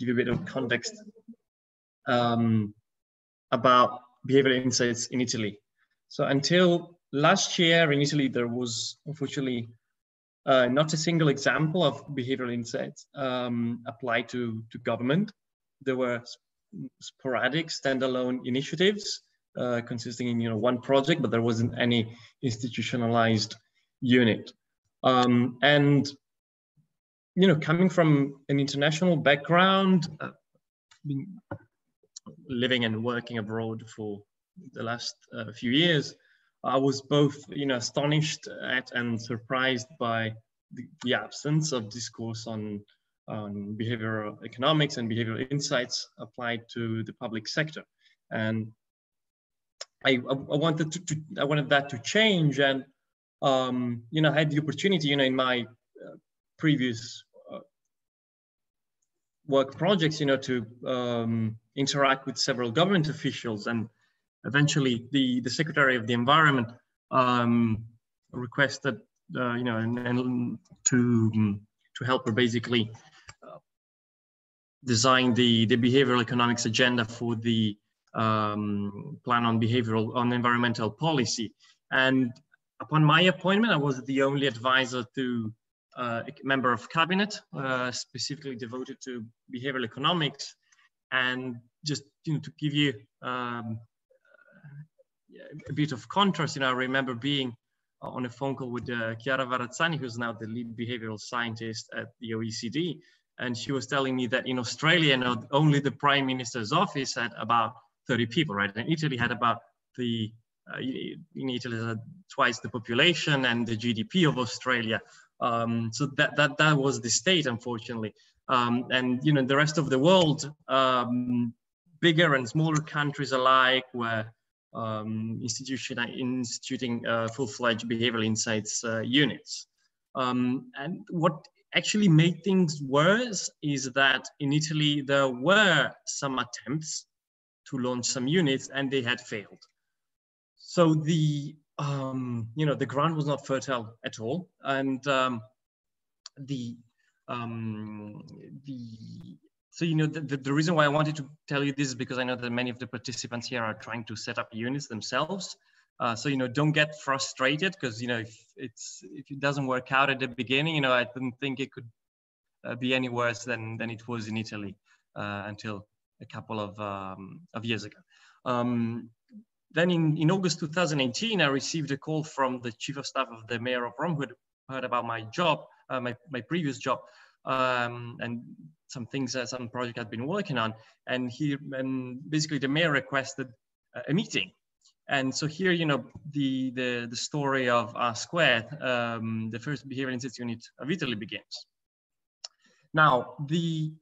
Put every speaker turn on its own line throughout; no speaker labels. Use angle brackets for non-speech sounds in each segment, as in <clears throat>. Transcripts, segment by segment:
give you a bit of context um, about behavioral insights in Italy. So until last year in Italy, there was unfortunately uh, not a single example of behavioral insights um, applied to, to government. There were sporadic standalone initiatives uh, consisting in you know one project, but there wasn't any institutionalized unit. Um, and you know, coming from an international background, uh, living and working abroad for the last uh, few years, I was both you know astonished at and surprised by the, the absence of discourse on on behavioral economics and behavioral insights applied to the public sector. And I, I wanted to, to, I wanted that to change. And, um, you know, I had the opportunity, you know, in my uh, previous work projects, you know, to um, interact with several government officials and eventually the, the Secretary of the Environment um, requested, uh, you know, and, and to, to help her basically design the, the behavioral economics agenda for the um, plan on behavioral, on environmental policy. And upon my appointment, I was the only advisor to uh, member of cabinet, uh, specifically devoted to behavioral economics. And just you know, to give you um, a bit of contrast, you know, I remember being on a phone call with uh, Chiara Varazzani, who's now the lead behavioral scientist at the OECD, and she was telling me that in Australia, you only the prime minister's office had about 30 people, right? And Italy had about the, uh, in Italy had twice the population and the GDP of Australia. Um, so that, that, that was the state, unfortunately. Um, and, you know, the rest of the world, um, bigger and smaller countries alike were um, instituting uh, full-fledged behavioral insights uh, units. Um, and what actually made things worse is that in Italy, there were some attempts to launch some units and they had failed. So the, um, you know, the ground was not fertile at all. And um, the, um, the, so, you know, the, the, reason why I wanted to tell you this is because I know that many of the participants here are trying to set up units themselves. Uh, so you know, don't get frustrated because you know if it's if it doesn't work out at the beginning, you know, I didn't think it could uh, be any worse than than it was in Italy uh, until a couple of um, of years ago. Um, then in, in August 2018, I received a call from the chief of staff of the mayor of Rome who had heard about my job, uh, my, my previous job, um, and some things, uh, some project I'd been working on. And he, and basically the mayor requested a meeting and so here, you know, the, the, the story of R squared, um, the first behavioral insights unit of Italy begins. Now, the,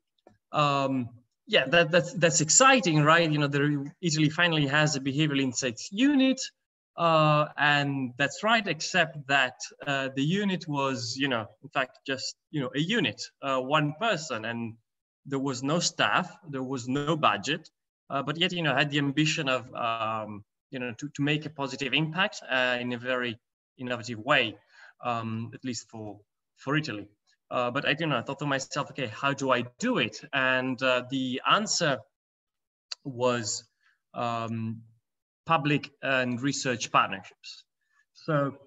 um, yeah, that, that's, that's exciting, right? You know, the, Italy finally has a behavioral insights unit. Uh, and that's right, except that uh, the unit was, you know, in fact, just, you know, a unit, uh, one person, and there was no staff, there was no budget, uh, but yet, you know, had the ambition of um, you know, to, to make a positive impact uh, in a very innovative way, um, at least for, for Italy. Uh, but I, you know, I thought to myself, okay, how do I do it? And uh, the answer was um, public and research partnerships. So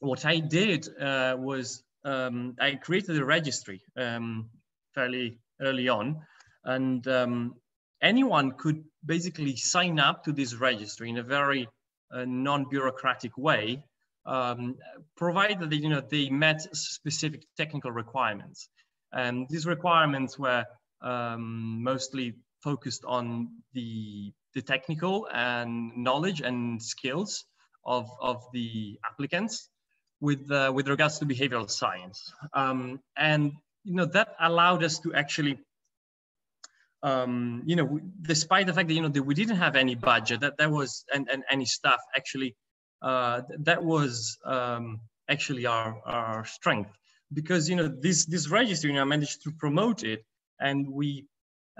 what I did uh, was um, I created a registry um, fairly early on, and um, anyone could basically sign up to this registry in a very uh, non-bureaucratic way, um, provided that you know they met specific technical requirements. And these requirements were um, mostly focused on the, the technical and knowledge and skills of, of the applicants with, uh, with regards to behavioral science. Um, and you know that allowed us to actually um, you know, despite the fact that you know that we didn't have any budget, that there was and, and any staff actually, uh, that was um, actually our our strength because you know this this registry, you know, managed to promote it, and we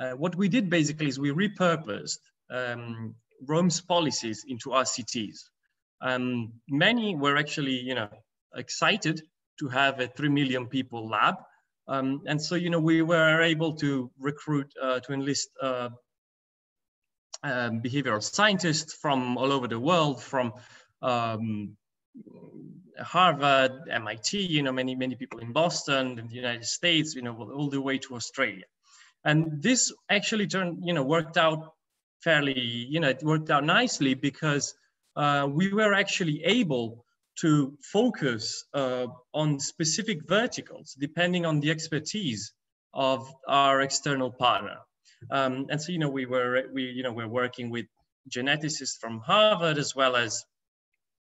uh, what we did basically is we repurposed um, Rome's policies into RCTs. Um, many were actually you know excited to have a three million people lab Um, and so, you know, we were able to recruit, uh, to enlist uh, um, behavioral scientists from all over the world, from um, Harvard, MIT, you know, many, many people in Boston, in the United States, you know, all the way to Australia. And this actually turned, you know, worked out fairly, you know, it worked out nicely because uh, we were actually able to focus uh, on specific verticals depending on the expertise of our external partner. Um, and so, you know, we were, we, you know, we're working with geneticists from Harvard as well as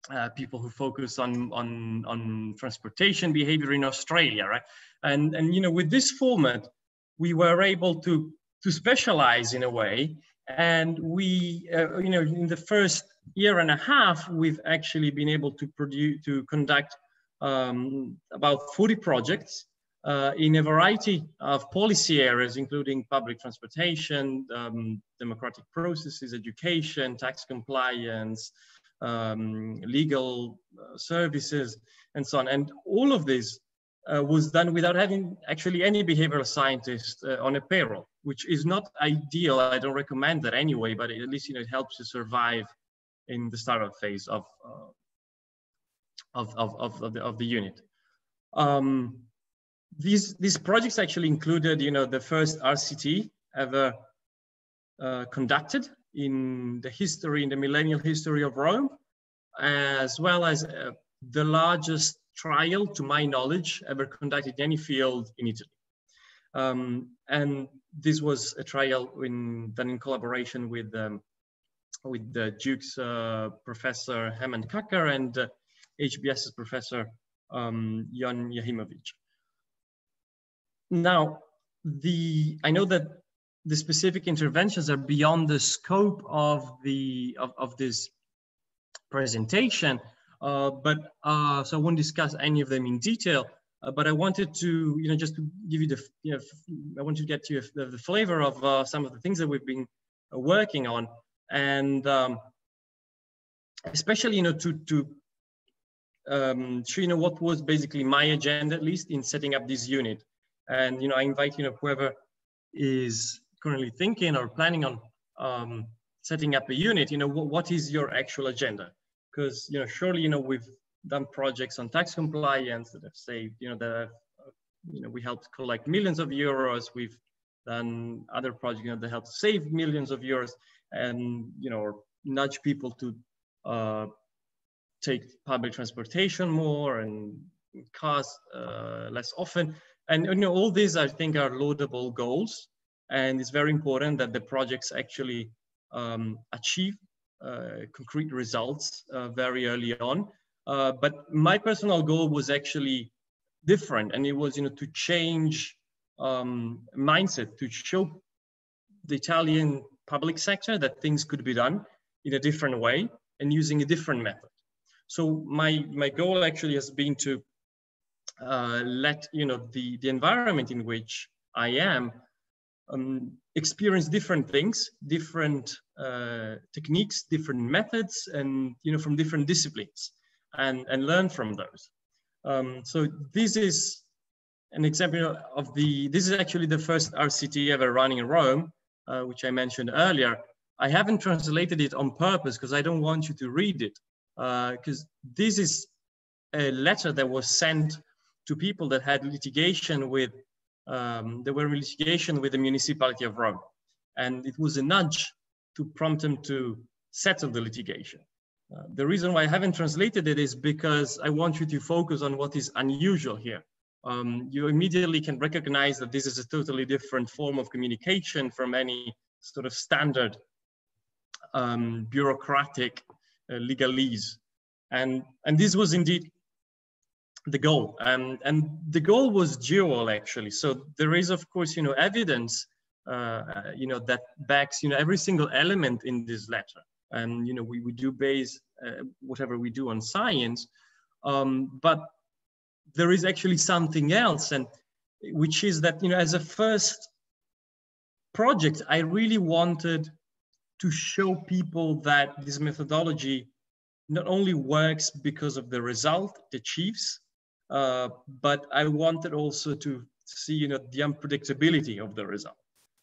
uh, people who focus on, on, on transportation behavior in Australia, right? And, and, you know, with this format, we were able to, to specialize in a way. And we, uh, you know, in the first year and a half, we've actually been able to produce, to conduct um, about 40 projects uh, in a variety of policy areas, including public transportation, um, democratic processes, education, tax compliance, um, legal uh, services, and so on. And all of this uh, was done without having actually any behavioral scientist uh, on a payroll, which is not ideal. I don't recommend that anyway, but at least you know it helps to survive in the startup phase of uh, of, of, of, of, the, of the unit. Um, these these projects actually included, you know, the first RCT ever uh, conducted in the history, in the millennial history of Rome, as well as uh, the largest trial, to my knowledge, ever conducted in any field in Italy. Um, and this was a trial in, done in collaboration with um, with the Duke's uh, professor Hemant Kakkar and uh, HBS's professor um, Jan Jachimowicz. Now, the I know that the specific interventions are beyond the scope of the of, of this presentation, uh, but uh, so I won't discuss any of them in detail. Uh, but I wanted to, you know, just to give you the, you know, I want to get you the, the flavor of uh, some of the things that we've been uh, working on, and um, especially, you know, to to um, show you know what was basically my agenda, at least in setting up this unit. And you know, I invite you know whoever is currently thinking or planning on um, setting up a unit, you know, what, is your actual agenda? Because, you know, surely, you know, we've done projects on tax compliance that have saved, you know, that have, you know, we helped collect millions of euros. We've done other projects, you know, that helped save millions of euros and, you know, nudge people to uh, take public transportation more and cars uh, less often. And, you know, all these, I think, are laudable goals. And it's very important that the projects actually um, achieve uh, concrete results uh, very early on. Uh, but my personal goal was actually different, and it was, you know, to change um, mindset, to show the Italian public sector that things could be done in a different way and using a different method. So my my goal actually has been to uh, let you know the the environment in which I am um, experience different things, different uh, techniques, different methods, and you know from different disciplines, and and learn from those. Um, so this is an example of the. This is actually the first RCT ever running in Rome, uh, which I mentioned earlier. I haven't translated it on purpose because I don't want you to read it, because uh, this is a letter that was sent to people that had litigation with um, there were litigation with the municipality of Rome. And it was a nudge to prompt them to settle the litigation. Uh, the reason why I haven't translated it is because I want you to focus on what is unusual here. Um, you immediately can recognize that this is a totally different form of communication from any sort of standard um, bureaucratic uh, legalese. And, and this was indeed the goal. Um, and the goal was dual actually. So there is of course, you know, evidence, uh, you know, that backs, you know, every single element in this letter. And, you know, we, we do base uh, whatever we do on science, um, but there is actually something else and which is that, you know, as a first project, I really wanted to show people that this methodology not only works because of the result it achieves, uh, but I wanted also to see, you know, the unpredictability of the result.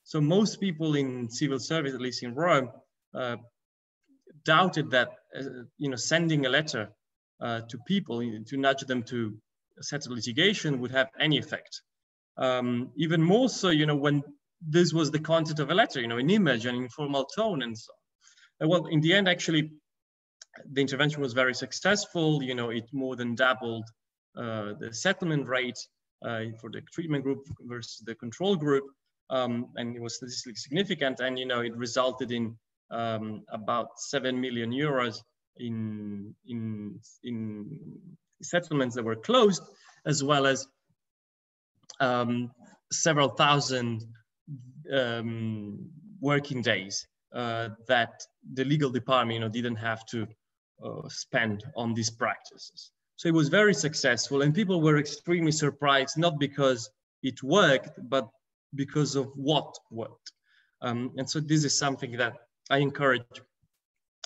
So most people in civil service, at least in Rome, uh, doubted that, uh, you know, sending a letter uh, to people to nudge them to settle litigation would have any effect. Um, even more so, you know, when this was the content of a letter, you know, an image, an informal tone, and so. On. Well, in the end, actually, the intervention was very successful. You know, it more than doubled uh, the settlement rate uh, for the treatment group versus the control group, um, and it was statistically significant. And you know, it resulted in um, about seven million euros in in in settlements that were closed, as well as um, several thousand um, working days uh, that the legal department you know, didn't have to uh, spend on these practices. So it was very successful and people were extremely surprised, not because it worked, but because of what worked. Um, and so this is something that I encourage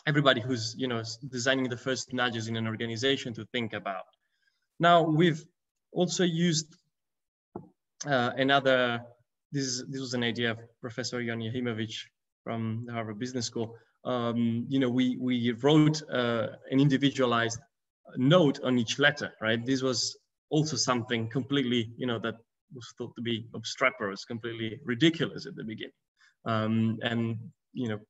everybody who's you know designing the first nudges in an organization to think about. Now we've also used uh, another. This is this was an idea of Professor Jan Jachimowicz from the Harvard Business School. Um, you know, we we wrote uh, an individualized note on each letter, right? This was also something completely, you know, that was thought to be obstreperous, completely ridiculous at the beginning. Um, and, you know,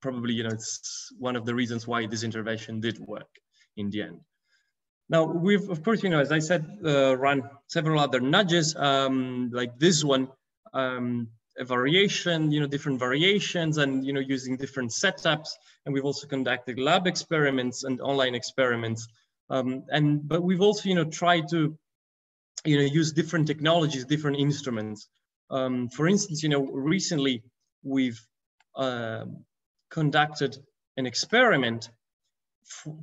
probably, you know, it's one of the reasons why this intervention did work in the end. Now, we've, of course, you know, as I said, uh, run several other nudges, um, like this one, um, a variation, you know, different variations and, you know, using different setups. And we've also conducted lab experiments and online experiments. Um, and, but we've also, you know, tried to, you know, use different technologies, different instruments. Um, for instance, you know, recently we've uh, conducted an experiment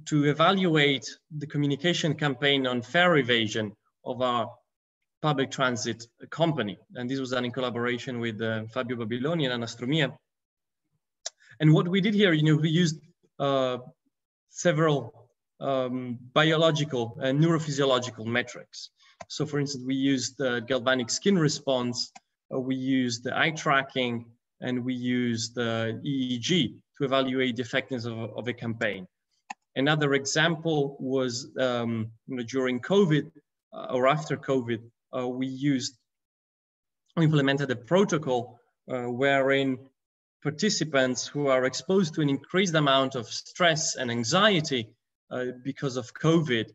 to evaluate the communication campaign on fare evasion of our public transit company. And this was done in collaboration with uh, Fabio Babiloni and Anastromia. And what we did here, you know, we used uh, several um, biological and neurophysiological metrics. So for instance, we used the galvanic skin response, uh, we used the eye tracking, and we used the EEG to evaluate the effectiveness of, of a campaign. Another example was um, you know, during COVID uh, or after COVID, uh, we used, implemented a protocol uh, wherein participants who are exposed to an increased amount of stress and anxiety because of COVID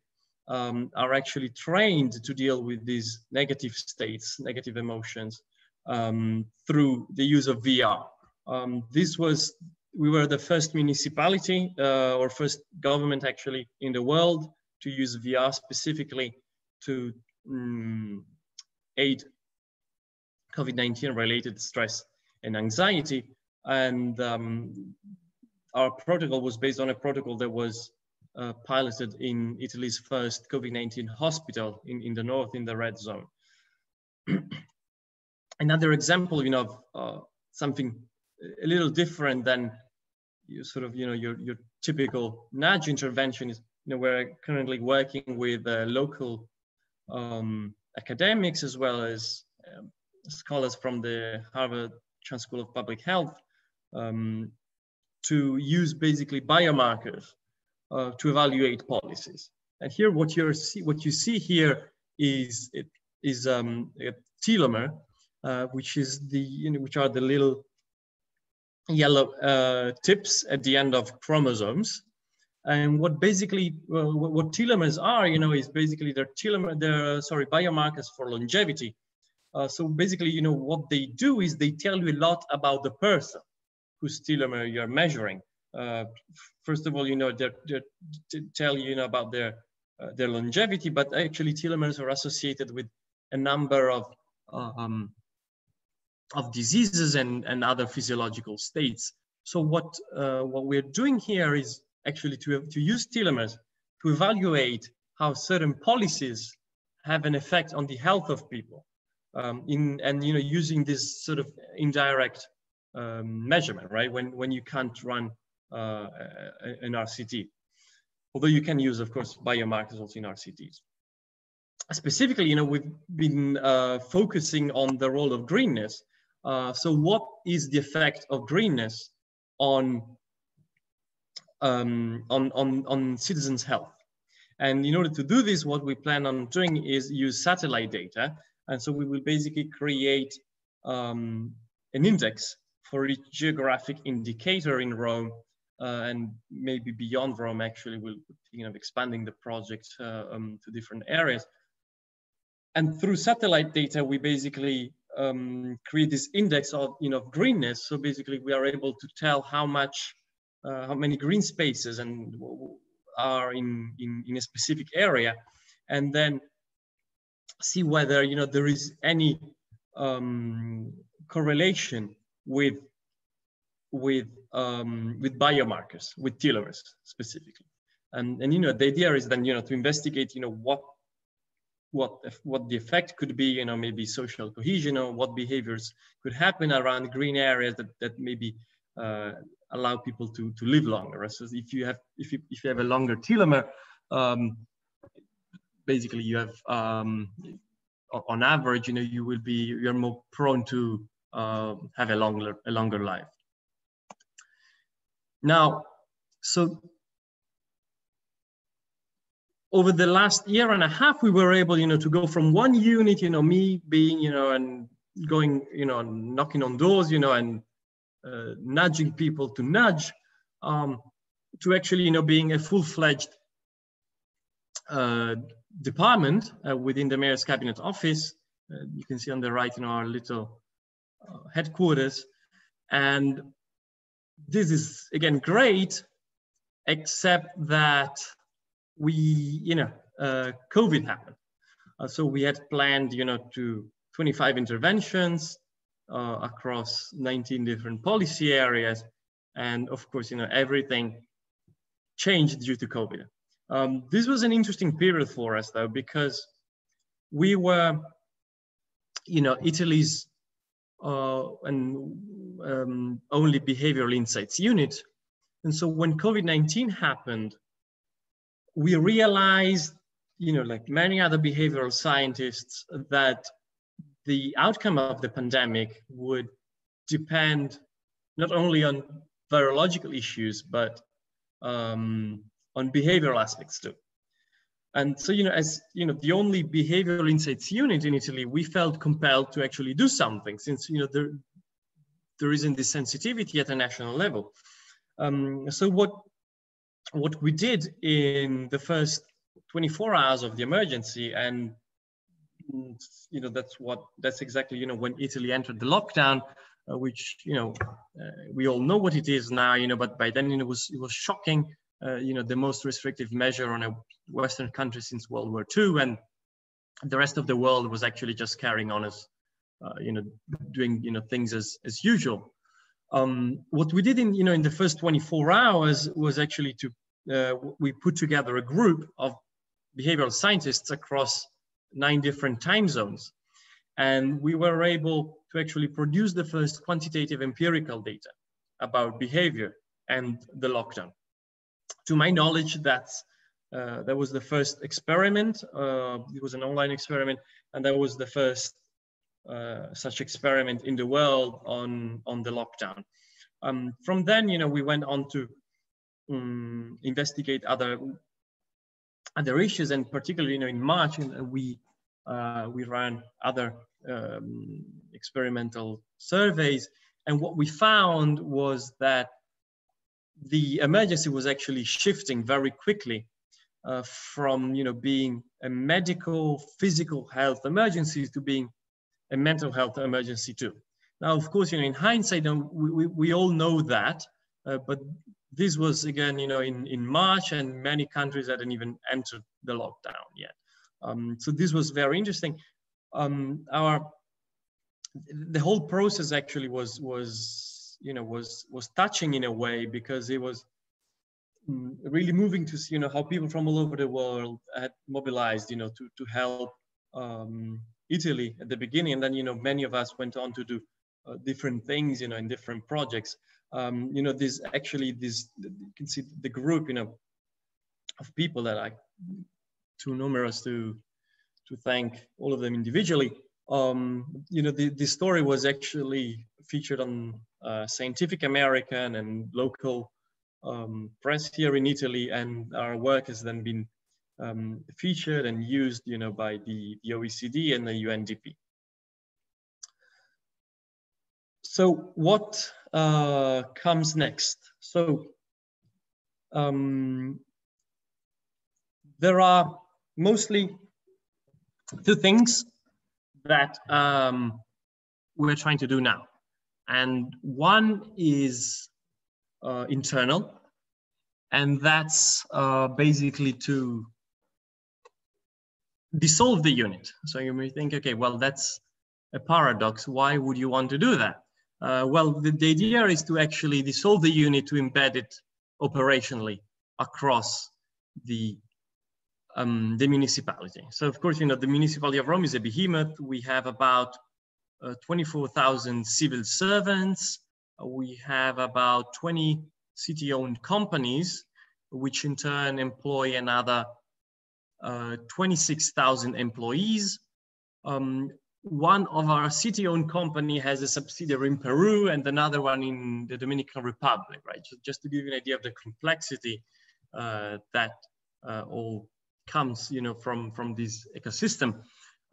um, are actually trained to deal with these negative states, negative emotions um, through the use of VR. Um, this was, we were the first municipality uh, or first government actually in the world to use VR specifically to um, aid COVID-19 related stress and anxiety. And um, our protocol was based on a protocol that was uh, piloted in Italy's first COVID-19 hospital in, in the north in the red zone. <clears throat> Another example, you know, of uh, something a little different than you sort of, you know, your, your typical nudge intervention is, you know, we're currently working with uh, local um, academics as well as um, scholars from the Harvard Chan School of Public Health um, to use basically biomarkers uh, to evaluate policies. And here, what you see, what you see here is it is um, a telomere, uh, which is the you know, which are the little yellow uh, tips at the end of chromosomes. And what basically uh, what, telomeres are, you know, is basically they're telomere, they're sorry biomarkers for longevity. Uh, so basically, you know, what they do is they tell you a lot about the person whose telomere you're measuring. Uh, first of all, you know, they tell you, you know, about their uh, their longevity, but actually telomeres are associated with a number of um, of diseases and, and other physiological states. So what uh, what we're doing here is actually to to use telomeres to evaluate how certain policies have an effect on the health of people. Um, in and you know using this sort of indirect um, measurement, right? When when you can't run uh, an RCT. Although you can use, of course, biomarkers also in RCTs. specifically, you know, we've been uh, focusing on the role of greenness. Uh, so what is the effect of greenness on, um, on, on, on citizens' health? And in order to do this, what we plan on doing is use satellite data. And so we will basically create um, an index for each geographic indicator in Rome uh, and maybe beyond Rome, actually, we'll you know expanding the project uh, um, to different areas. And through satellite data, we basically um, create this index of you know greenness. So basically, we are able to tell how much, uh, how many green spaces and are in, in in a specific area, and then see whether you know there is any um, correlation with with um, with biomarkers, with telomeres specifically. And, and you know the idea is then you know to investigate you know what what what the effect could be you know maybe social cohesion or what behaviors could happen around green areas that that maybe uh, allow people to to live longer. So if you have if you if you have a longer telomere, um, basically you have um, on average you know you will be you're more prone to uh, have a longer a longer life. Now, so over the last year and a half, we were able, you know, to go from one unit, you know, me being, you know, and going, you know, knocking on doors, you know, and uh, nudging people to nudge, um, to actually, you know, being a full-fledged uh, department uh, within the mayor's cabinet office. Uh, you can see on the right, you know, our little uh, headquarters. And this is again great, except that we, you know, uh, COVID happened. Uh, so we had planned, you know, to 25 interventions uh, across 19 different policy areas. And of course, you know, everything changed due to COVID. Um, this was an interesting period for us though, because we were, you know, Italy's and um, only behavioral insights unit. And so when COVID-19 happened, we realized, you know, like many other behavioral scientists, that the outcome of the pandemic would depend not only on virological issues, but um, on behavioral aspects too. And so, you know, as you know, the only behavioral insights unit in Italy, we felt compelled to actually do something since, you know, there, there isn't this sensitivity at a national level. Um, so what, what we did in the first 24 hours of the emergency and you know that's what that's exactly you know when italy entered the lockdown uh, which you know uh, we all know what it is now you know but by then you know, it was it was shocking uh, you know, the most restrictive measure on a Western country since World War II, and the rest of the world was actually just carrying on as, uh, you know, doing you know things as as usual. Um, what we did in you know in the first 24 hours was actually to uh, we put together a group of behavioral scientists across nine different time zones, and we were able to actually produce the first quantitative empirical data about behavior and the lockdown to my knowledge, that's uh, that was the first experiment. Uh, it was an online experiment, and that was the first uh, such experiment in the world on on the lockdown. Um, from then, you know, we went on to um, investigate other other issues, and particularly, you know, in March, we uh, we ran other um, experimental surveys, and what we found was that the emergency was actually shifting very quickly uh, from you know being a medical physical health emergency to being a mental health emergency too. Now of course you know in hindsight we, we, we all know that uh, but this was again you know in, in march and many countries hadn't even entered the lockdown yet. Um, so this was very interesting. Um, our the whole process actually was was you know was was touching in a way because it was mm, really moving to see you know how people from all over the world had mobilized you know to to help um, Italy at the beginning and then you know many of us went on to do uh, different things you know in different projects um, you know this actually this you can see the group you know of people that are too numerous to to thank all of them individually. Um, you know, the, the story was actually featured on Scientific American and local um, press here in Italy, and our work has then been um, featured and used, you know, by the, the OECD and the UNDP. So what uh, comes next? So um, there are mostly two things that um, we're trying to do now. And one is uh, internal, and that's uh, basically to dissolve the unit. So you may think, okay, well, that's a paradox. Why would you want to do that? Uh, well, the, the, idea is to actually dissolve the unit to embed it operationally across the um, the municipality. So of course, you know, the municipality of Rome is a behemoth. We have about 24,000 civil servants. We have about 20 city-owned companies, which in turn employ another uh, 26,000 employees. Um, one of our city-owned company has a subsidiary in Peru and another one in the Dominican Republic, right? So just to give you an idea of the complexity uh, that uh, all comes, you know, from, from this ecosystem.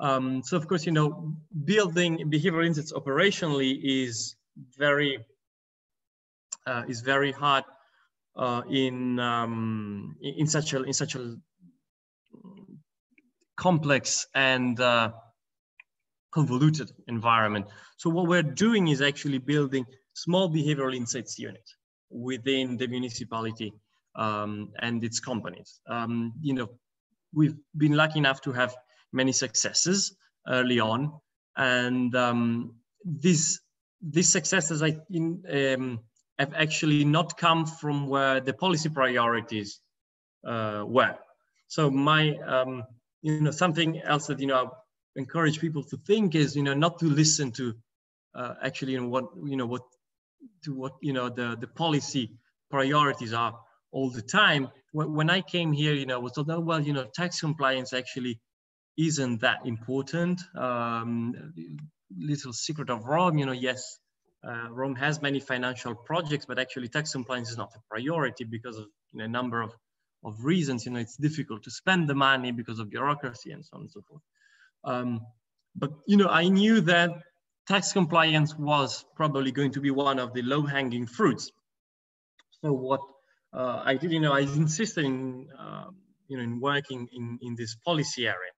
Um, so of course, you know, building behavioral insights operationally is very, uh, is very hard uh, in, um, in such a, in such a complex and uh, convoluted environment. So what we're doing is actually building small behavioral insights unit within the municipality um, and its companies. Um, you know, we've been lucky enough to have many successes early on, and um, these successes I in, um, have actually not come from where the policy priorities uh, were. So my um, you know something else that you know I encourage people to think is you know not to listen to uh, actually you know what you know what to what you know the the policy priorities are all the time when, i came here you know was thought oh well you know tax compliance actually isn't that important um, little secret of rome you know yes uh, rome has many financial projects but actually tax compliance is not a priority because of you know, a number of of reasons you know it's difficult to spend the money because of bureaucracy and so on and so forth um, but you know, I knew that tax compliance was probably going to be one of the low-hanging fruits. So what uh, I did, you know, I insisted in, uh, you know, in working in, in this policy area.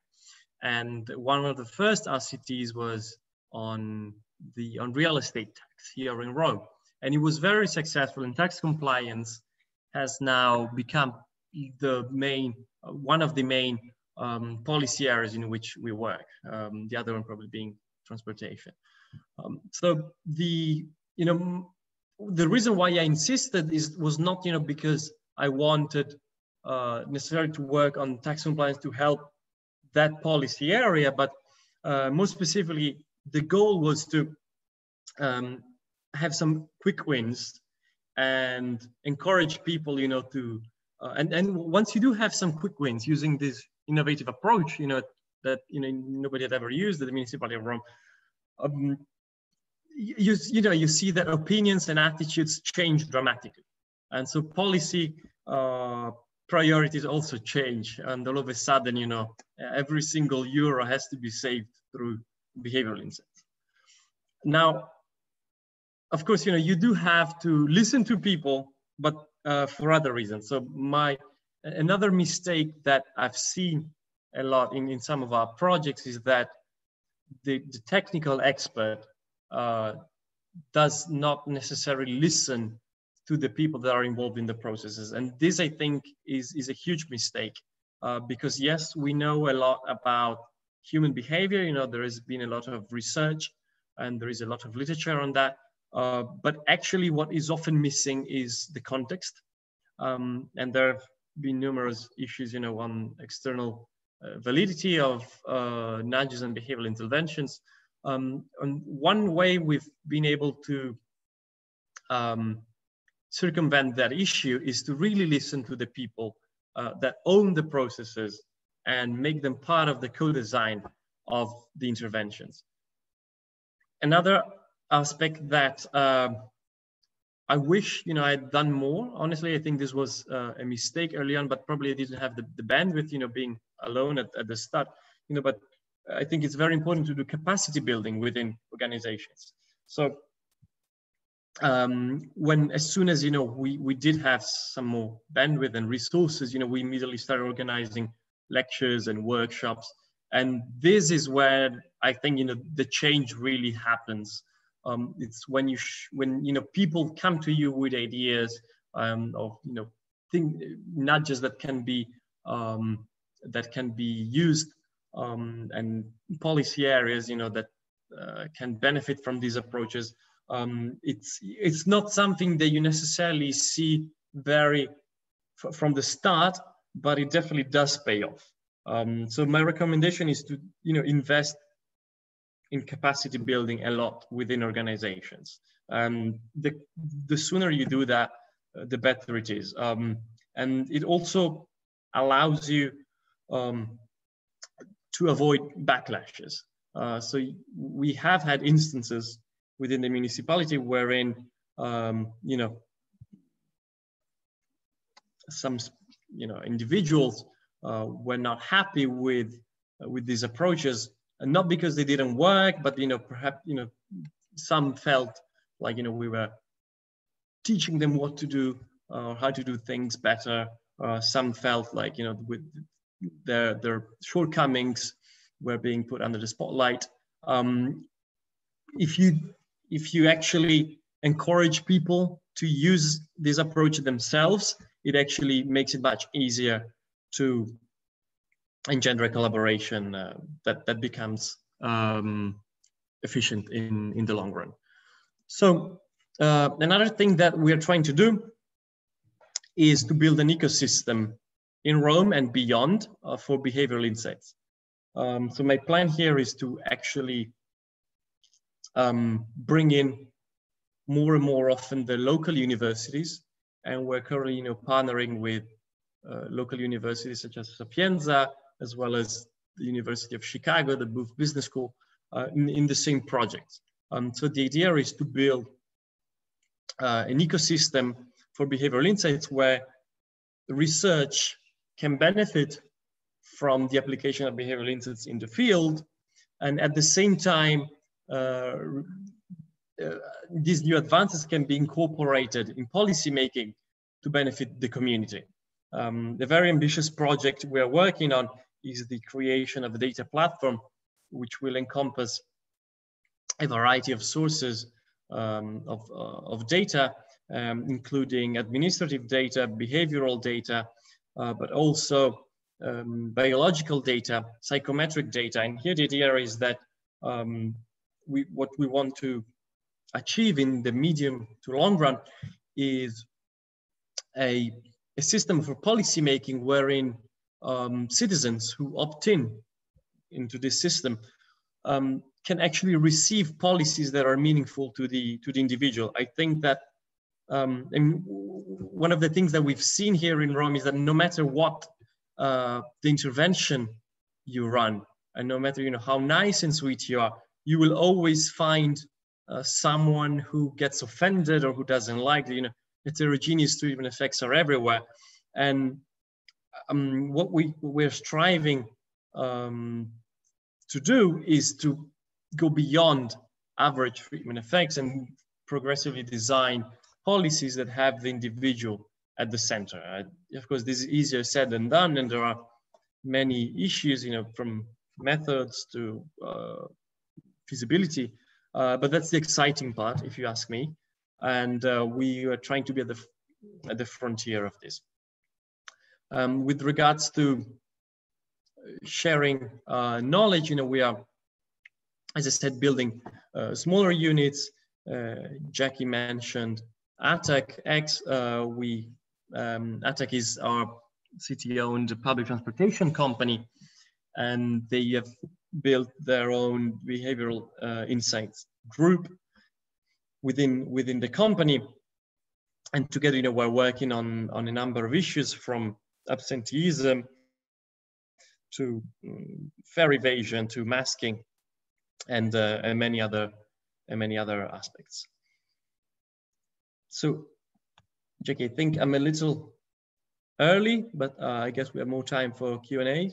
And one of the first RCTs was on the on real estate tax here in Rome. And it was very successful and tax compliance has now become the main, one of the main um, policy areas in which we work. Um, the other one probably being transportation. Um, so the you know the reason why I insisted is was not you know because I wanted uh, necessarily to work on tax compliance to help that policy area, but uh, more specifically, the goal was to um, have some quick wins and encourage people, you know, to uh, and and once you do have some quick wins using this innovative approach, you know, that you know nobody had ever used at the municipality of Rome. Um, you, you know you see that opinions and attitudes change dramatically, and so policy uh, priorities also change, and all of a sudden, you know, every single euro has to be saved through behavioral insights. Now, of course, you know you do have to listen to people, but uh, for other reasons. So my Another mistake that I've seen a lot in, in some of our projects is that the, the technical expert uh, does not necessarily listen to the people that are involved in the processes. And this, I think, is, is a huge mistake uh, because yes, we know a lot about human behavior. You know, there has been a lot of research and there is a lot of literature on that. Uh, but actually what is often missing is the context. Um, and there have been numerous issues, you know, on external uh, validity of uh, nudges and behavioral interventions. Um, and one way we've been able to um, circumvent that issue is to really listen to the people uh, that own the processes and make them part of the co-design of the interventions. Another aspect that uh, I wish you know I had done more. Honestly, I think this was uh, a mistake early on, but probably I didn't have the, the bandwidth, you know, being alone at, at the start, you know, but I think it's very important to do capacity building within organizations. So um, when as soon as you know we we did have some more bandwidth and resources, you know, we immediately started organizing lectures and workshops, and this is where I think you know the change really happens. Um, it's when you when you know people come to you with ideas um, of you know think not just that can be um, that can be used um, and policy areas you know that uh, can benefit from these approaches um, it's it's not something that you necessarily see very from the start, but it definitely does pay off. Um, so my recommendation is to you know invest in capacity building a lot within organizations. Um, the the sooner you do that, uh, the better it is, um, and it also allows you um, to avoid backlashes. Uh, so we have had instances within the municipality wherein um, you know some you know individuals uh, were not happy with uh, with these approaches. And not because they didn't work but you know perhaps you know some felt like you know we were teaching them what to do or uh, how to do things better. Uh, some felt like you know with their their shortcomings were being put under the spotlight. Um, if you if you actually encourage people to use this approach themselves, it actually makes it much easier to engender collaboration uh, that, that becomes um, efficient in, in the long run. So uh, another thing that we are trying to do is to build an ecosystem in Rome and beyond uh, for behavioral insights. Um, so my plan here is to actually um, bring in more and more often the local universities. And we're currently you know, partnering with uh, local universities such as Sapienza, as well as the University of Chicago, the Booth Business School, uh, in, in, the same project. Um, so the idea is to build uh, an ecosystem for behavioral insights where research can benefit from the application of behavioral insights in the field, and at the same time, these new advances can be incorporated in policy making to benefit the community. Um, the very ambitious project we are working on is the creation of a data platform which will encompass a variety of sources um, of, uh, of data, um, including administrative data, behavioral data, uh, but also um, biological data, psychometric data. And here the idea is that um, we, what we want to achieve in the medium to long run is a, a system for policy making wherein um, citizens who opt in into this system um, can actually receive policies that are meaningful to the to the individual. I think that um, and one of the things that we've seen here in Rome is that no matter what uh, the intervention you run, and no matter you know how nice and sweet you are, you will always find uh, someone who gets offended or who doesn't like you know heterogeneous treatment effects are everywhere and um, what we we're striving um, to do is to go beyond average treatment effects and progressively design policies that have the individual at the center. Uh, of course, this is easier said than done, and there are many issues, you know, from methods to uh, feasibility. Uh, but that's the exciting part, if you ask me. And uh, we are trying to be at the, at the frontier of this. Um, with regards to sharing uh, knowledge, you know, we are, as I said, building smaller units. Jackie mentioned ATAC X. Uh, we um, is our city-owned public transportation company, and they have built their own behavioral uh, insights group within within the company and together you know we're working on on a number of issues from absenteeism to um, fare evasion, to masking, and, uh, and many other and many other aspects. So, Jackie, I think I'm a little early, but uh, I guess we have more time for Q&A.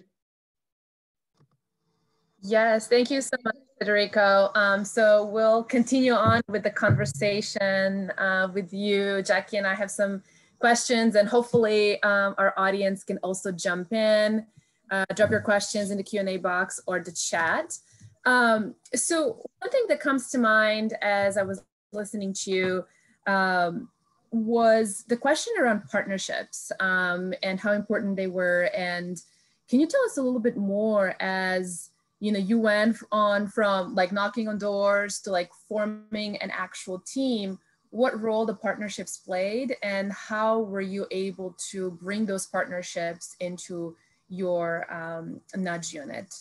Yes, thank you so much, Federico. Um, so we'll continue on with the conversation uh, with you. Jackie and I have some questions and hopefully um, our audience can also jump in, uh, drop your questions in the Q&A box or the chat. Um, so one thing that comes to mind as I was listening to you um, was the question around partnerships um, and how important they were. And can you tell us a little bit more as you know you went on from like knocking on doors to like forming an actual team what role the partnerships played and how were you able to bring those partnerships into your um, nudge unit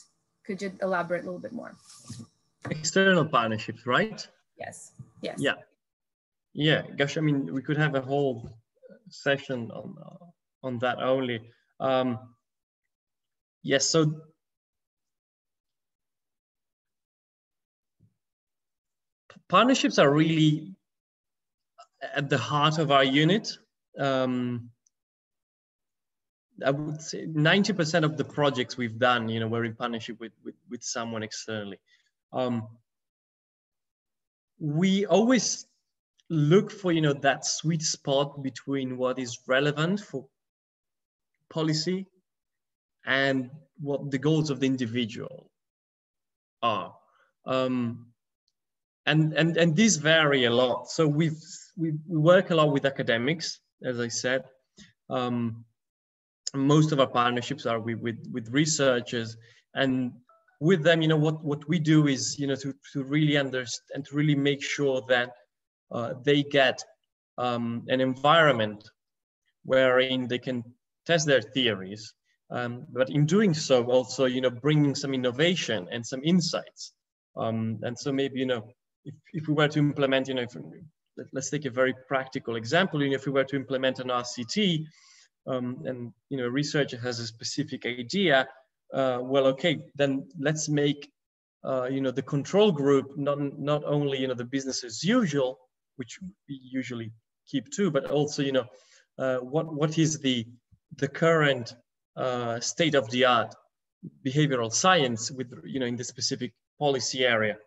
could you elaborate a little bit more?
External partnerships, right?
Yes. Yes.
Yeah. Yeah. Gosh, I mean, we could have a whole session on uh, on that only. Um, yes. So partnerships are really at the heart of our unit. Um, I would say 90% of the projects we've done, you know, were in partnership with, with, with someone externally. Um, we always look for, you know, that sweet spot between what is relevant for policy and what the goals of the individual are. Um, and, and, and these vary a lot. So we, we work a lot with academics, as I said. Um, most of our partnerships are with, with, with researchers and with them, you know, what, what we do is, you know, to, to really understand and to really make sure that uh, they get um, an environment wherein they can test their theories. Um, but in doing so, also, you know, bringing some innovation and some insights. Um, and so maybe, you know, if, if we were to implement, you know, if, let's take a very practical example, you know, if we were to implement an RCT, um, and you know, a researcher has a specific idea, uh, well, okay, then let's make uh, you know the control group not not only you know the business as usual, which we usually keep too, but also you know uh, what what is the the current uh, state of the art behavioral science with you know in the specific policy area,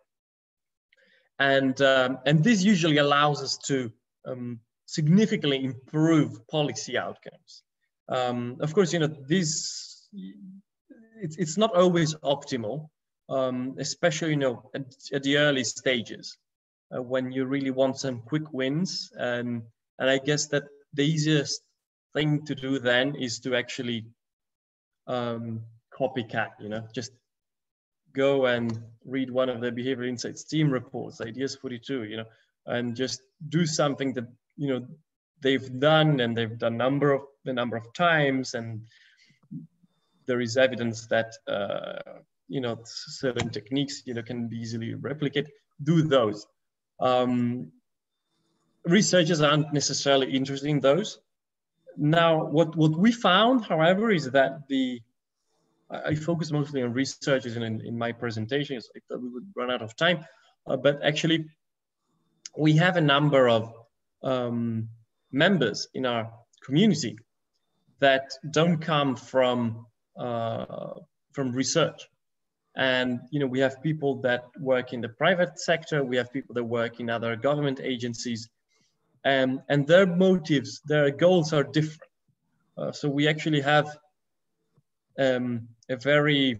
and um, and this usually allows us to um, significantly improve policy outcomes. Um, of course, you know, this, it's, it's not always optimal, um, especially, you know, at, at the early stages uh, when you really want some quick wins. And, and I guess that the easiest thing to do then is to actually um, copycat, you know, just go and read one of the behavioral insights team reports, ideas 42, you know, and just do something that, you know, they've done and they've done number of the number of times and there is evidence that uh, you know certain techniques you know can be easily replicated. Do those. Um, researchers aren't necessarily interested in those. Now what what we found however is that the I focus mostly on researchers in, in my presentations. I thought we would run out of time, uh, but actually, we have a number of um, members in our community that don't come from uh, from research. And you know, we have people that work in the private sector, we have people that work in other government agencies, and and their motives, their goals are different. Uh, so we actually have um, a very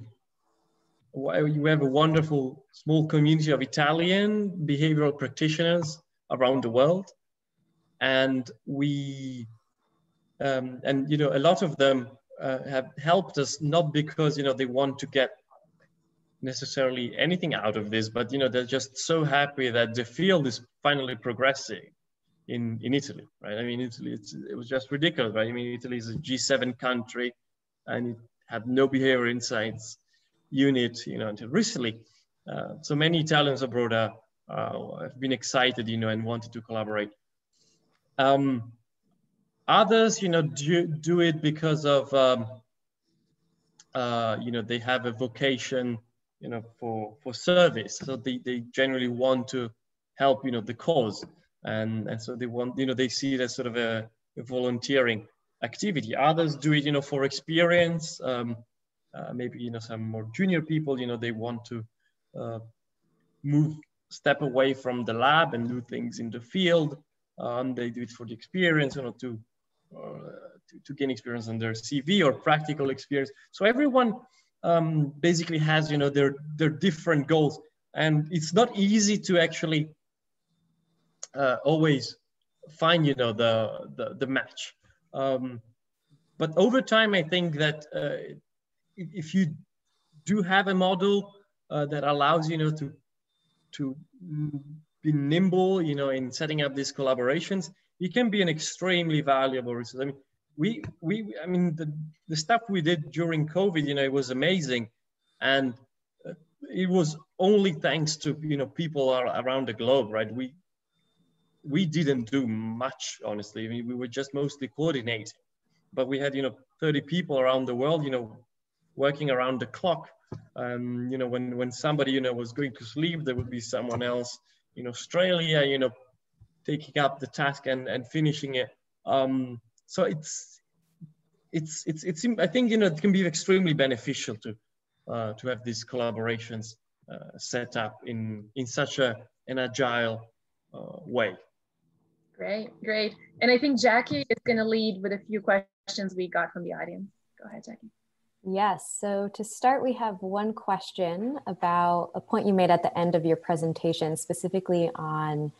we have a wonderful small community of Italian behavioral practitioners around the world. And we um, and you know a lot of them uh, have helped us not because you know they want to get necessarily anything out of this but you know they're just so happy that the field is finally progressing in in italy right? I mean italy it was just ridiculous right? I mean italy is a g7 country and it had no behavior insights unit you know until recently uh, so many italians abroad uh, have been excited you know and wanted to collaborate um, others, you know, do, do it because of um, uh, you know, they have a vocation, you know, for, for service. So they, they generally want to help, you know, the cause. And, and so they want, you know, they see it as sort of a, a volunteering activity. Others do it, you know, for experience. Um, uh, maybe, you know, some more junior people, you know, they want to uh, move, step away from the lab and do things in the field. Um, they do it for the experience, you know, to, uh, to, to, gain experience on their CV or practical experience. So everyone um, basically has, you know, their, their different goals. And it's not easy to actually uh, always find, you know, the, the, the match. Um, but over time, I think that uh, if you do have a model uh, that allows, you know, to, to be nimble, you know, in setting up these collaborations, it can be an extremely valuable resource. I mean, we, we, I mean, the, the stuff we did during COVID, you know, it was amazing. And uh, it was only thanks to, you know, people around the globe, right? We, we didn't do much, honestly. I mean, we were just mostly coordinating, but we had, you know, 30 people around the world, you know, working around the clock. Um, you know, when, when somebody, you know, was going to sleep, there would be someone else in Australia, you know, taking up the task and, and finishing it. Um, so it's, it's, it's, it's, I think, you know, it can be extremely beneficial to, uh, to have these collaborations uh, set up in, in such a, an agile uh, way.
Great, great. And I think Jackie is going to lead with a few questions we got from the audience. Go ahead, Jackie.
Yes, so to start, we have one question about a point you made at the end of your presentation, specifically on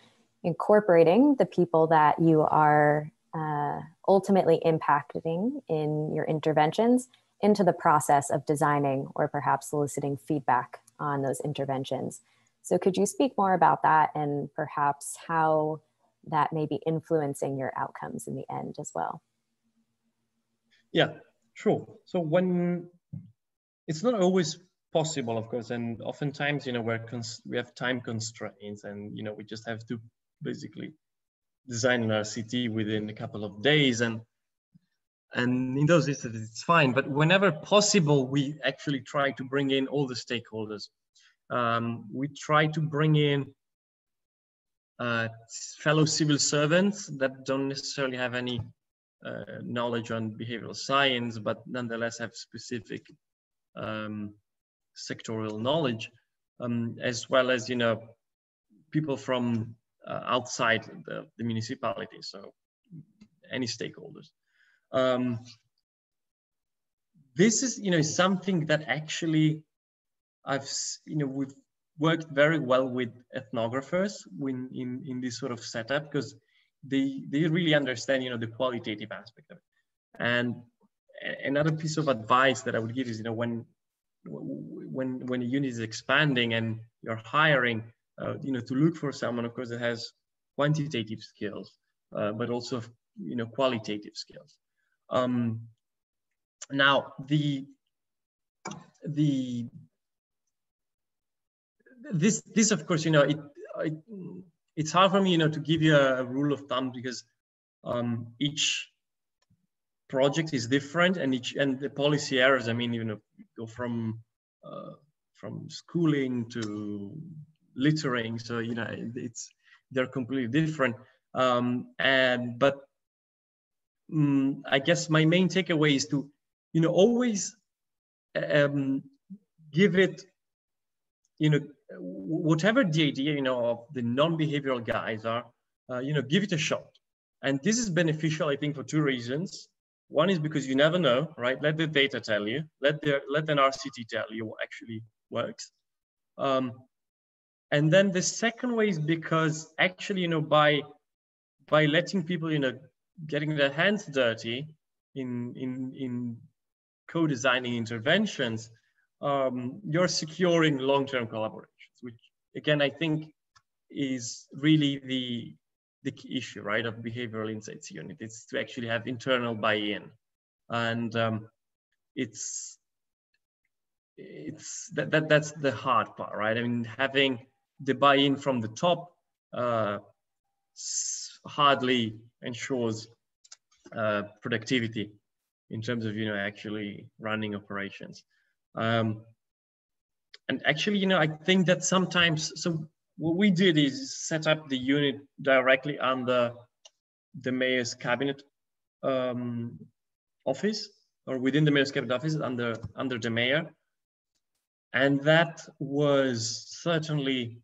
incorporating the people that you are uh, ultimately impacting in your interventions into the process of designing or perhaps soliciting feedback on those interventions. So, could you speak more about that and perhaps how that may be influencing your outcomes in the end as well?
Yeah, sure. So when it's not always possible, of course, and oftentimes, you know, we're we have time constraints, and you know, we just have to basically design an RCT within a couple of days, and and in those instances, it's fine. But whenever possible, we actually try to bring in all the stakeholders. Um, we try to bring in uh, fellow civil servants that don't necessarily have any uh, knowledge on behavioral science, but nonetheless have specific um, sectorial knowledge, um, as well as you know people from uh, outside the, the, municipality, so any stakeholders. Um, this is you know something that actually I've you know we've worked very well with ethnographers in, in, in this sort of setup because they, they really understand, you know, the qualitative aspect of it. And another piece of advice that I would give is, you know, when, when, when a unit is expanding and you're hiring, uh, you know, to look for someone, of course, that has quantitative skills, uh, but also, you know, qualitative skills. Um, now, the, the this this of course you know it, it, it's hard for me you know to give you a, rule of thumb because um, each project is different and each and the policy areas i mean you know go from uh, from schooling to littering. So you know it's they're completely different. Um, and but um, i guess my main takeaway is to you know always um, give it you know whatever the idea, you know, of the non-behavioral guys are, uh, you know, give it a shot. And this is beneficial, I think, for two reasons. One is because you never know, right? Let the data tell you. Let the let an RCT tell you what actually works. Um, and then the second way is because actually, you know, by by letting people, you know, getting their hands dirty in in in co-designing interventions, um, you're securing long-term collaboration which again, I think is really the, the key issue, right, of behavioral insights unit. It's to actually have internal buy-in. And um, it's, it's that, that, that's the hard part, right? I mean, having the buy-in from the top uh, hardly ensures uh, productivity in terms of you know actually running operations. Um, and actually, you know, I think that sometimes so what we did is set up the unit directly under the mayor's cabinet um, office or within the mayor's cabinet office under under the mayor. And that was certainly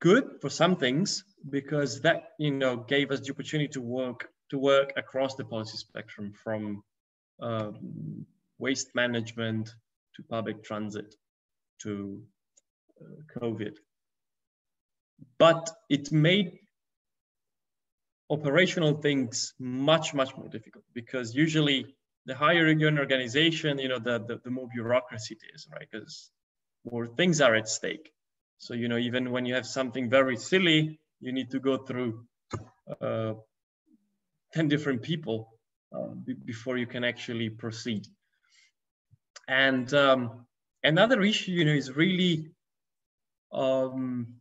good for some things because that you know gave us the opportunity to work to work across the policy spectrum from um, waste management to public transit to uh, COVID. But it made operational things much, much more difficult because usually the higher you're an organization, you know, the, the, the more bureaucracy it is, right? Because more things are at stake. So, you know, even when you have something very silly, you need to go through uh, 10 different people uh, before you can actually proceed. And um, another issue, you know, is really um,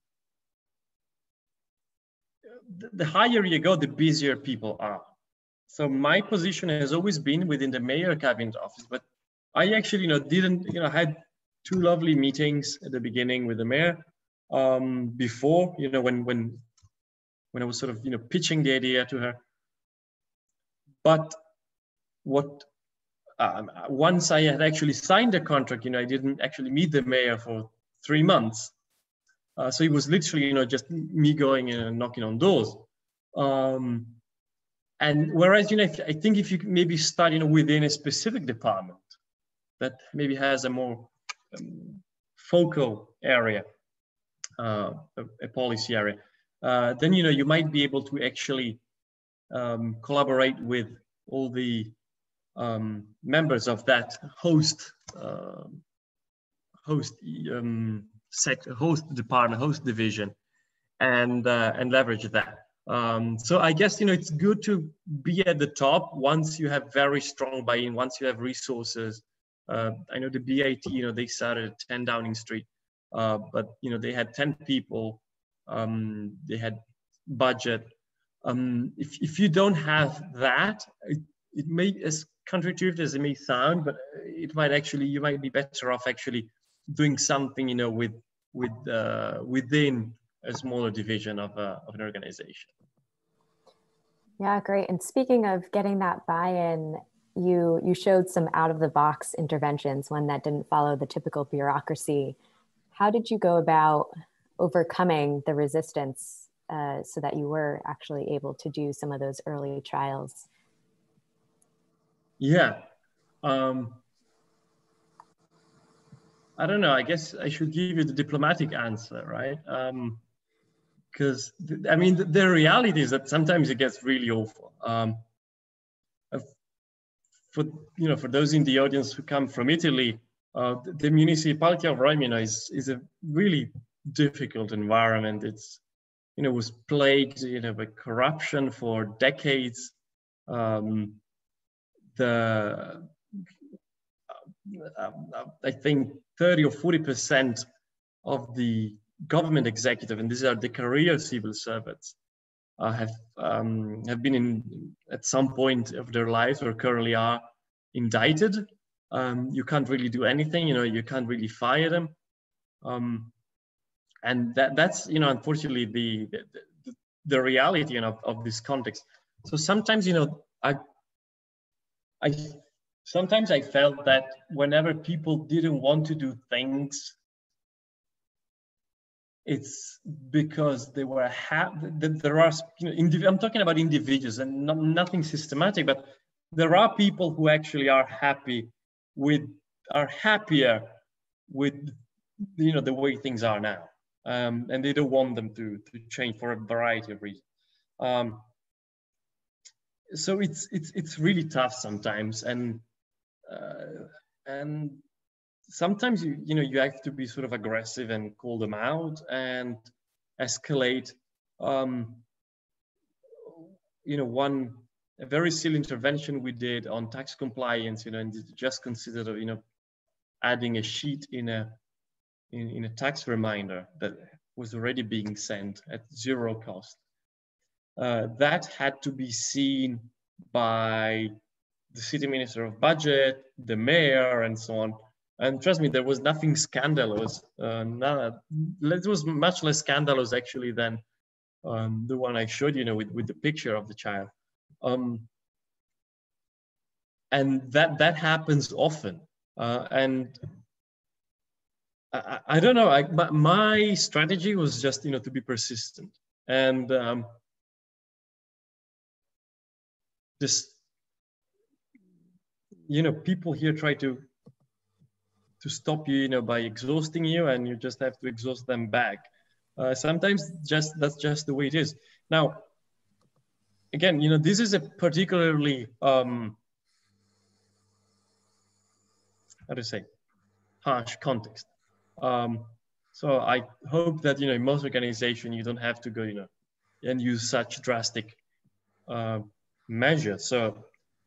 the higher you go, the busier people are. So my position has always been within the mayor cabinet office, but I actually, you know, didn't, you know, had two lovely meetings at the beginning with the mayor um, before, you know, when when when I was sort of, you know, pitching the idea to her. But what um, once I had actually signed the contract, you know, I didn't actually meet the mayor for three months. Uh, so it was literally, you know, just me going and knocking on doors. Um, and whereas, you know, I think if you maybe start, you know, within a specific department that maybe has a more um, focal area, uh, a, a, policy area, uh, then, you know, you might be able to actually um, collaborate with all the um, members of that host, uh, host, um, sect, host department, host division, and, uh, and leverage that. Um, so I guess you know it's good to be at the top once you have very strong buy-in, once you have resources. Uh, I know the BIT, you know, they started at 10 Downing Street, uh, but you know they had 10 people, um, they had budget. Um, if if you don't have that, it, it may as counterintuitive as it may sound, but it might actually you might be better off actually doing something you know with with uh, within a smaller division of, uh, of an organization.
Yeah, great. And speaking of getting that buy-in, you you showed some out-of-the-box interventions, one that didn't follow the typical bureaucracy. How did you go about overcoming the resistance uh, so that you were actually able to do some of those early trials?
Yeah. Um, I don't know. I guess I should give you the diplomatic answer, right? Um, because I mean the, the, reality is that sometimes it gets really awful. Um, for you know, for those in the audience who come from Italy, uh, the, the, municipality of Rome is is a really difficult environment. It's you know was plagued you know by corruption for decades. Um, the uh, I think 30 or 40 percent of the government executive, and these are the career civil servants, uh, have um, have been in at some point of their lives or currently are indicted. Um, you can't really do anything. You know, you can't really fire them, um, and that that's you know unfortunately the the, the reality you know, of, of this context. So sometimes you know I I sometimes I felt that whenever people didn't want to do things it's because they were happy that there are you know, i'm talking about individuals and not, nothing systematic but there are people who actually are happy with are happier with you know the way things are now. Um, and they don't want them to to change for a variety of reasons. Um, so it's it's it's really tough sometimes. And uh, and sometimes you you know you have to be sort of aggressive and call them out and escalate um, you know one a very silly intervention we did on tax compliance you know and just considered you know adding a sheet in a in, in a tax reminder that was already being sent at zero cost uh, that had to be seen by the city minister of budget, the mayor, and so on. And trust me, there was nothing scandalous. Uh, none, it was much less scandalous actually than um, the one I showed you know with, with the picture of the child. Um, and that that happens often. Uh, and I, I, don't know. I, my strategy was just you know to be persistent and um, just you know people here try to to stop you you know by exhausting you and you just have to exhaust them back. Uh, sometimes just that's just the way it is. Now again you know this is a particularly um how to say harsh context. Um so i hope that you know in most organization you don't have to go you know and use such drastic uh, measures so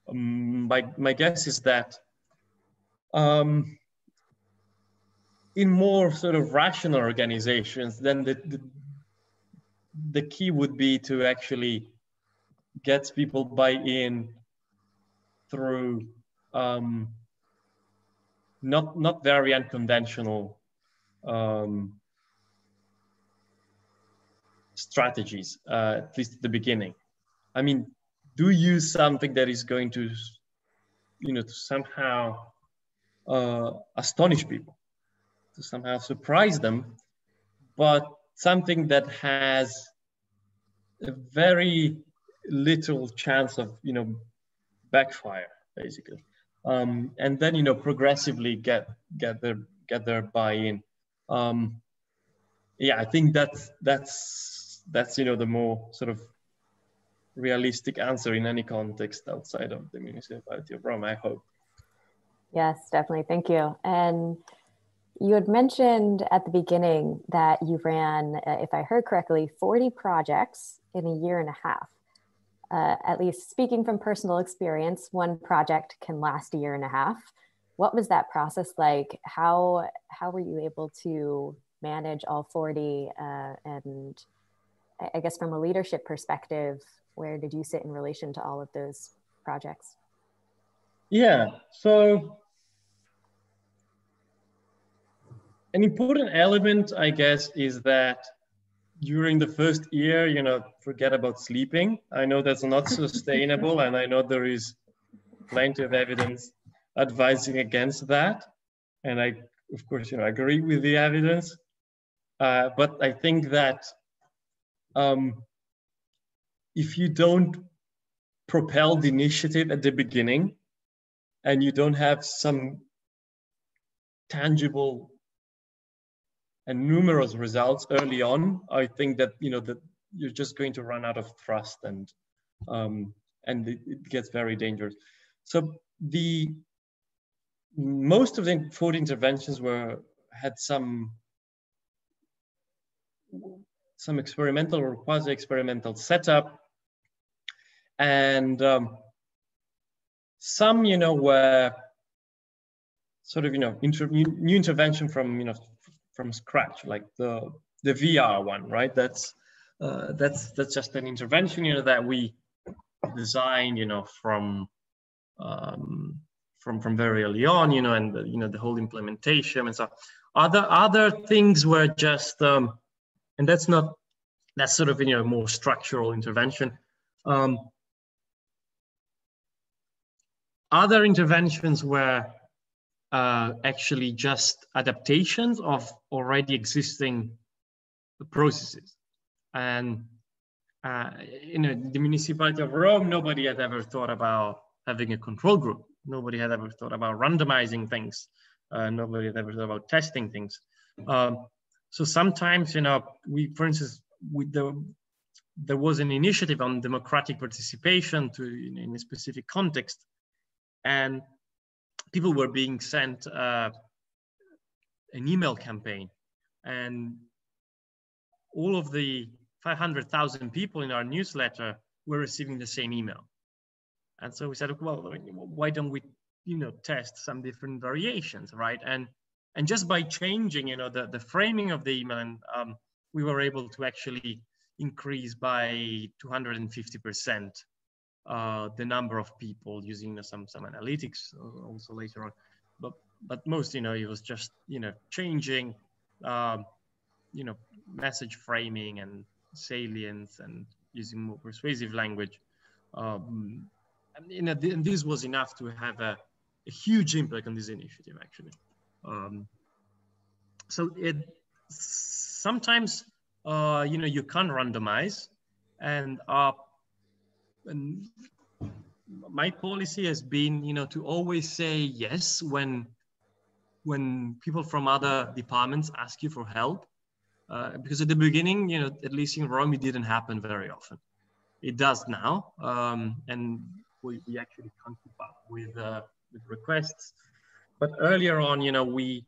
um, my, my guess is that um, in more sort of rational organizations, then the, the, the key would be to actually get people buy-in through um, not not very unconventional um, strategies, uh, at least at the beginning. I mean, do use something that is going to, you know, to somehow uh, astonish people, to somehow surprise them, but something that has a very little chance of, you know, backfire, basically. Um, and then, you know, progressively get get their get their buy-in. Um, yeah, I think that's that's that's you know the more sort of realistic answer in any context outside of the municipality of Rome, I hope.
Yes, definitely. Thank you. And you had mentioned at the beginning that you ran, uh, if I heard correctly, 40 projects in a year and a half. Uh, at least speaking from personal experience, one project can last a year and a half. What was that process like? How how were you able to manage all 40? Uh, and I guess from a leadership perspective, where did you sit in relation to all of those projects?
Yeah, so an important element, I guess, is that during the first year, you know, forget about sleeping. I know that's not <laughs> sustainable, and I know there is plenty of evidence advising against that. And I, of course, you know, agree with the evidence. Uh, but I think that um, if you don't propel the initiative at the beginning and you don't have some tangible and numerous results early on, I think that you know that you're just going to run out of thrust and um, and it, it gets very dangerous. So the most of the food interventions were had some some experimental or quasi-experimental setup and um, some, you know, were sort of, you know, inter new intervention from, you know, from scratch, like the the VR one, right? That's uh, that's that's just an intervention, you know, that we designed, you know, from um, from from very early on, you know, and the, you know the whole implementation and stuff. Other other things were just, um, and that's not that's sort of you know more structural intervention. Um, other interventions were uh, actually just adaptations of already existing processes. And uh, in the municipality of Rome, nobody had ever thought about having a control group. Nobody had ever thought about randomizing things. Uh, nobody had ever thought about testing things. Um, so sometimes, you know, we, for instance, the, there was an initiative on democratic participation to in, in a specific context and people were being sent uh, an email campaign and all of the 500,000 people in our newsletter were receiving the same email. And so we said, well, why don't we, you know, test some different variations, right? And and just by changing, you know, the, the framing of the email, and um, we were able to actually increase by 250% uh, the number of people using some some analytics also later on. But but most, you know, it was just you know changing, uh, you know, message framing and salience and using more persuasive language. Um, and, and this was enough to have a, a huge impact on this initiative, actually. Um, so it sometimes, uh, you know, you can't randomize, and uh, and my policy has been, you know, to always say yes when when people from other departments ask you for help. Uh, because at the beginning, you know, at least in Rome, it didn't happen very often. It does now, um, and we, we actually can't keep up with, uh, with requests. But earlier on, you know, we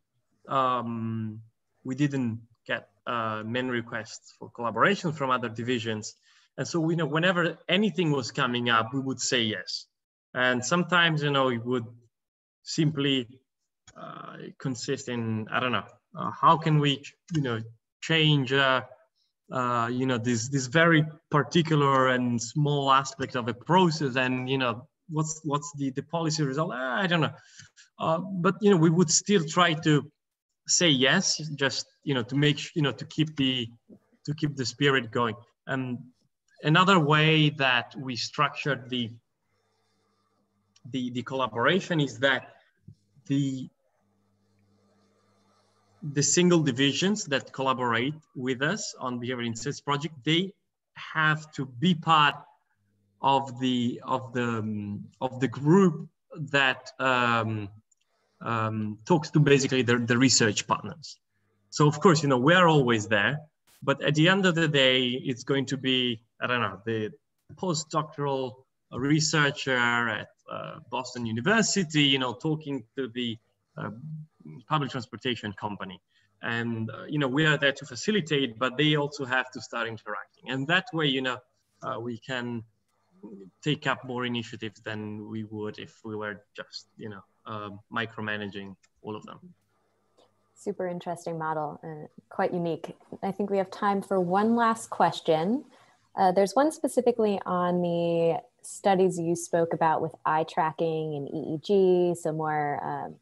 um, we didn't get uh, many requests for collaboration from other divisions, and so we know whenever anything was coming up, we would say yes. And sometimes, you know, it would simply uh, consist in I don't know uh, how can we you know change uh, uh, you know this this very particular and small aspect of a process and you know what's what's the the policy result? I don't know. Uh, but you know we would still try to say yes just you know to make you know to keep the to keep the spirit going. And another way that we structured the the the collaboration is that the the single divisions that collaborate with us on behavior insights project, they have to be part of the of the um, of the group that um, um, talks to basically the, the research partners. So of course, you know, we're always there, but at the end of the day, it's going to be I don't know the postdoctoral researcher at uh, Boston University, you know, talking to the uh, public transportation company. And, uh, you know, we are there to facilitate, but they also have to start interacting. And that way, you know, uh, we can take up more initiatives than we would if we were just, you know, uh, micromanaging all of them.
Super interesting model, uh, quite unique. I think we have time for one last question. Uh, there's one specifically on the studies you spoke about with eye tracking and EEG, so more um,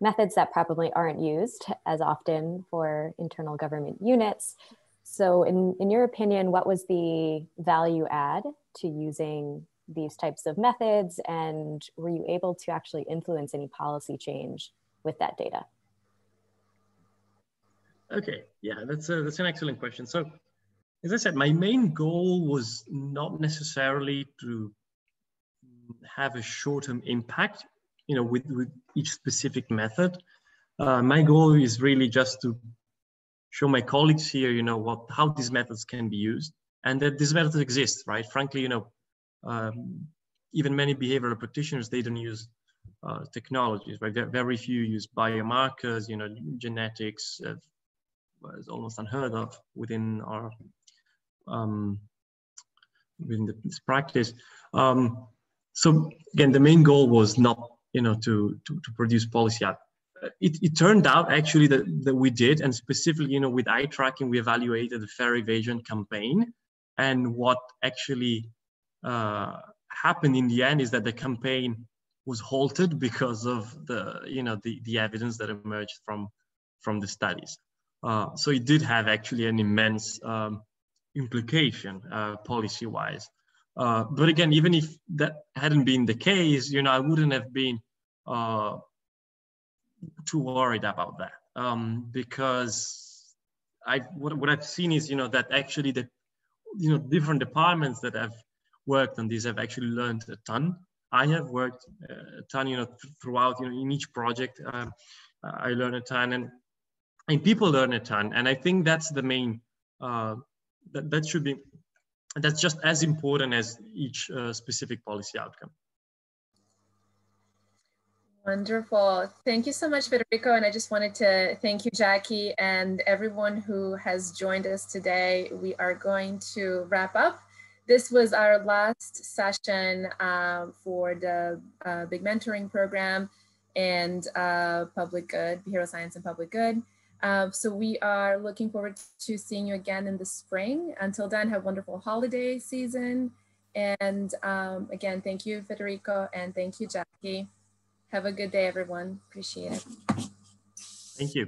methods that probably aren't used as often for internal government units. So, in, in your opinion, what was the value add to using these types of methods? And were you able to actually influence any policy change with that data?
Okay, yeah, that's, a, that's an excellent question. So, as I said, my main goal was not necessarily to have a short-term impact you know, with, with each specific method. Uh, my goal is really just to show my colleagues here, you know, what how these methods can be used and that these methods exist, right? Frankly, you know, um, even many behavioral practitioners, they don't use uh, technologies, right? Very few use biomarkers, you know, genetics uh, is almost unheard of within our, um, within the, this practice. Um, so again, the main goal was not you know, to, to, to produce policy out. It, it turned out actually that, that we did, and specifically, you know, with eye tracking, we evaluated the fare evasion campaign. And what actually uh, happened in the end is that the campaign was halted because of the, you know, the, the evidence that emerged from, from the studies. Uh, so it did have actually an immense um, implication uh, policy-wise. Uh, but again, even if that hadn't been the case, you know, I wouldn't have been uh, too worried about that um, because I what, what I've seen is you know that actually the you know different departments that have worked on this have actually learned a ton. I have worked uh, a ton, you know, th throughout you know in each project. Um, I learn a ton, and and people learn a ton, and I think that's the main uh, that that should be that's just as important as each uh, specific policy outcome.
Wonderful. Thank you so much, Federico. And I just wanted to thank you, Jackie, and everyone who has joined us today. We are going to wrap up. This was our last session uh, for the uh, Big Mentoring Program and uh, Public Good, Behavioral Science and Public Good. Uh, so we are looking forward to seeing you again in the spring. Until then, have a wonderful holiday season And um, again, thank you, Federico, and thank you, Jackie. Have a good day, everyone. Appreciate it.
Thank you.